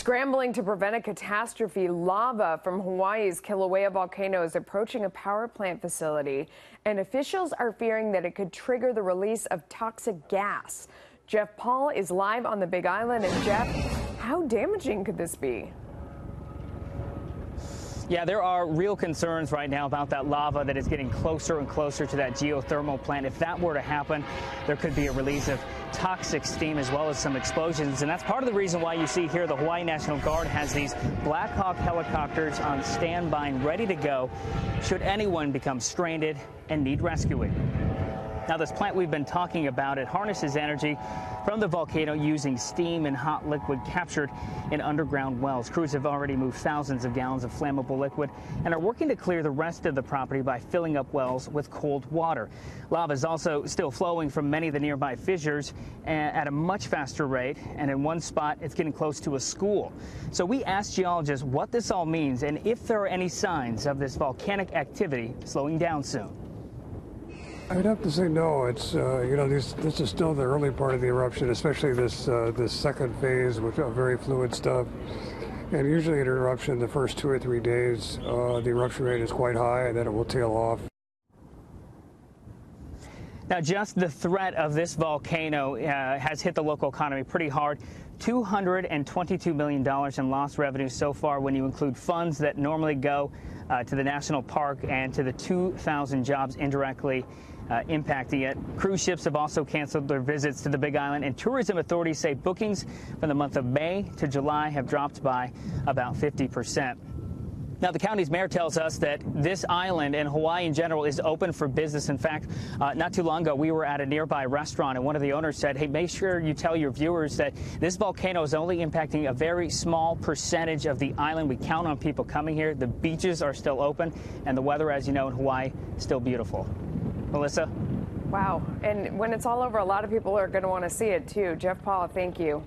Scrambling to prevent a catastrophe, lava from Hawaii's Kilauea volcano is approaching a power plant facility, and officials are fearing that it could trigger the release of toxic gas. Jeff Paul is live on the Big Island, and Jeff, how damaging could this be? Yeah, there are real concerns right now about that lava that is getting closer and closer to that geothermal plant. If that were to happen, there could be a release of toxic steam as well as some explosions. And that's part of the reason why you see here the Hawaii National Guard has these Black Hawk helicopters on standby and ready to go should anyone become stranded and need rescuing. Now, this plant we've been talking about, it harnesses energy from the volcano using steam and hot liquid captured in underground wells. Crews have already moved thousands of gallons of flammable liquid and are working to clear the rest of the property by filling up wells with cold water. Lava is also still flowing from many of the nearby fissures eh, at a much faster rate, and in one spot, it's getting close to a school. So we asked geologists what this all means and if there are any signs of this volcanic activity slowing down soon. I'd have to say no. It's uh, you know this this is still the early part of the eruption, especially this uh, this second phase which uh, very fluid stuff. And usually an eruption, the first two or three days, uh, the eruption rate is quite high, and then it will tail off. Now, just the threat of this volcano uh, has hit the local economy pretty hard. $222 million in lost revenue so far when you include funds that normally go uh, to the national park and to the 2,000 jobs indirectly uh, impacting it. Cruise ships have also canceled their visits to the Big Island, and tourism authorities say bookings from the month of May to July have dropped by about 50 percent. Now, the county's mayor tells us that this island and Hawaii in general is open for business. In fact, uh, not too long ago, we were at a nearby restaurant, and one of the owners said, Hey, make sure you tell your viewers that this volcano is only impacting a very small percentage of the island. We count on people coming here. The beaches are still open, and the weather, as you know, in Hawaii, still beautiful. Melissa? Wow. And when it's all over, a lot of people are going to want to see it too. Jeff Paul, thank you.